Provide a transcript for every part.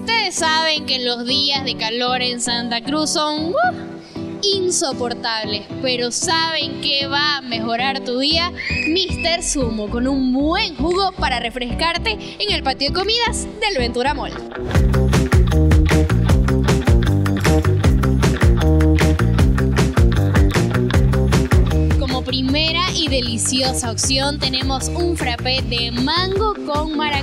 Ustedes saben que los días de calor en Santa Cruz son uh, insoportables, pero ¿saben qué va a mejorar tu día? Mister Sumo, con un buen jugo para refrescarte en el patio de comidas del Ventura Mall. deliciosa opción tenemos un frappé de mango con maracuyá,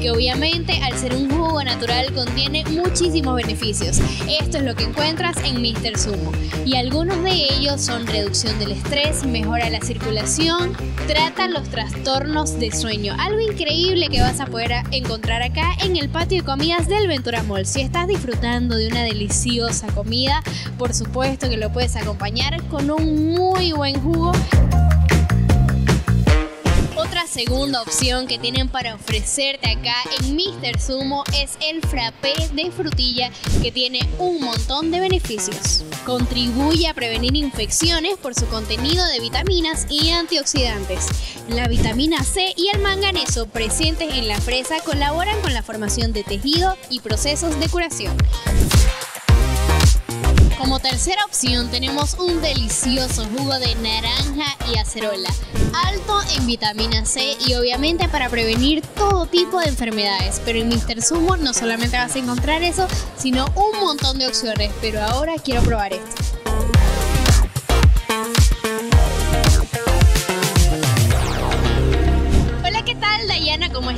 que obviamente al ser un jugo natural contiene muchísimos beneficios. Esto es lo que encuentras en Mr. Sumo. Y algunos de ellos son reducción del estrés, mejora la circulación, trata los trastornos de sueño. Algo increíble que vas a poder encontrar acá en el patio de comidas del Ventura Mall. Si estás disfrutando de una deliciosa comida, por supuesto que lo puedes acompañar con un muy buen jugo segunda opción que tienen para ofrecerte acá en Mr. Sumo es el frappé de frutilla que tiene un montón de beneficios. Contribuye a prevenir infecciones por su contenido de vitaminas y antioxidantes. La vitamina C y el manganeso presentes en la fresa colaboran con la formación de tejido y procesos de curación. Como tercera opción tenemos un delicioso jugo de naranja y acerola, alto en vitamina C y obviamente para prevenir todo tipo de enfermedades. Pero en Mr. Sumo no solamente vas a encontrar eso, sino un montón de opciones. Pero ahora quiero probar esto.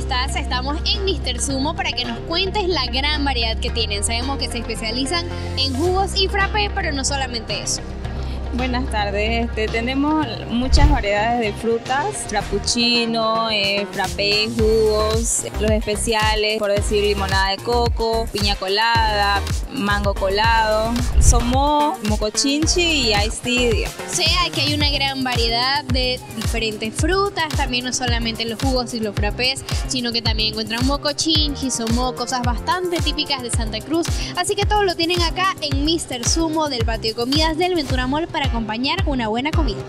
Estamos en Mr. Sumo para que nos cuentes la gran variedad que tienen. Sabemos que se especializan en jugos y frappé, pero no solamente eso. Buenas tardes, este, tenemos muchas variedades de frutas, frappuccino, eh, jugos, los especiales, por decir limonada de coco, piña colada, mango colado, somo, mocochinchi y ice tea. O sea que hay una gran variedad de diferentes frutas, también no solamente los jugos y los frappés, sino que también encuentran mocochinchi, somo, cosas bastante típicas de Santa Cruz. Así que todo lo tienen acá en Mr. Sumo del patio de comidas del Ventura Mall para acompañar una buena comida.